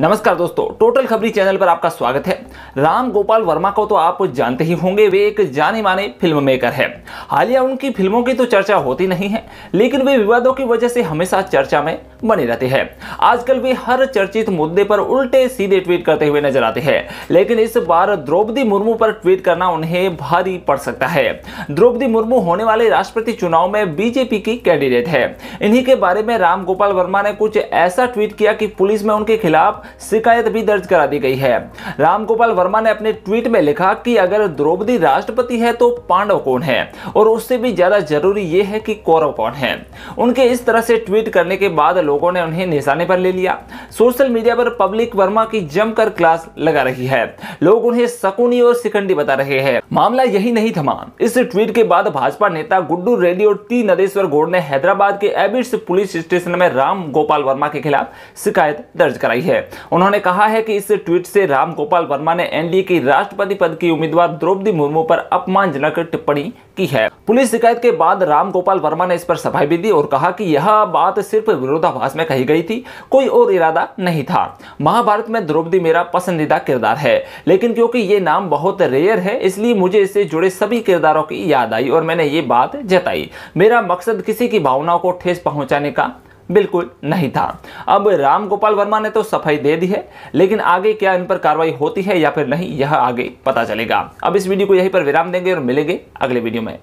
नमस्कार दोस्तों, टोटल खबरी चैनल पर आपका स्वागत है। राम गोपाल वर्मा को तो आप जानते ही होंगे, वे एक जाने माने फ़िल्म मेकर है। हालिया उनकी फ़िल्मों की तो चर्चा होती नहीं है, लेकिन वे विवादों की वजह से हमेशा चर्चा में बने रहते हैं। आजकल वे हर चर्चित मुद्दे पर उल्टे सीधे ट्वीट करते हुए नज़र आते हैं, लेकिन इस बार द्रौपदी मुर्मू पर ट्वीट करना उन्हें भारी पड़ सकता है। द्रौपदी मुर्मू होने वाले राष्ट्रपति चुनाव में बीजेपी की कैंडिडेट है। इन्हीं के बारे में राम गोपाल वर्मा ने कुछ ऐसा ट्वीट किया कि पुलिस में उनके खिलाफ शिकायत भी दर्ज करा दी गई है। राम गोपाल वर्मा ने अपने ट्वीट में लिखा कि अगर द्रौपदी राष्ट्रपति है तो पांडव कौन है? और उससे भी ज़्यादा ज़रूरी यह है कि कौरव कौन है। उनके इस तरह से ट्वीट करने के बाद लोगों ने उन्हें निशाने पर ले लिया। सोशल मीडिया पर पब्लिक वर्मा की जमकर क्लास लगा रही है। लोग उन्हें शकुनी और सिकंडी बता रहे हैं। मामला यही नहीं थमा। इस ट्वीट के बाद भाजपा नेता गुड्डू रेड्डी और टी नदेश्वर गौड़ ने हैदराबाद के एबिट्स पुलिस स्टेशन में राम गोपाल वर्मा के खिलाफ शिकायत दर्ज कराई है। उन्होंने कहा है कि इस ट्वीट से राम गोपाल वर्मा ने एनडीए की राष्ट्रपति पद की उम्मीदवार द्रौपदी मुर्मू पर अपमानजनक टिप्पणी की है। पुलिस शिकायत के बाद राम गोपाल वर्मा ने इस पर सफ़ाई भी दी और कहा कि यह बात सिर्फ़ विरोधाभास में कही गई थी, कोई और इरादा नहीं था। महाभारत में द्रौपदी मेरा पसंदीदा किरदार है, लेकिन क्योंकि ये नाम बहुत रेयर है, इसलिए मुझे इससे जुड़े सभी किरदारों की याद आई और मैंने ये बात जताई। मेरा मकसद किसी की भावनाओं को ठेस पहुँचाने का बिल्कुल नहीं था। अब राम गोपाल वर्मा ने तो सफ़ाई दे दी है, लेकिन आगे क्या इन पर कार्रवाई होती है या फिर नहीं, यह आगे पता चलेगा। अब इस वीडियो को यहीं पर विराम देंगे और मिलेंगे अगले वीडियो में।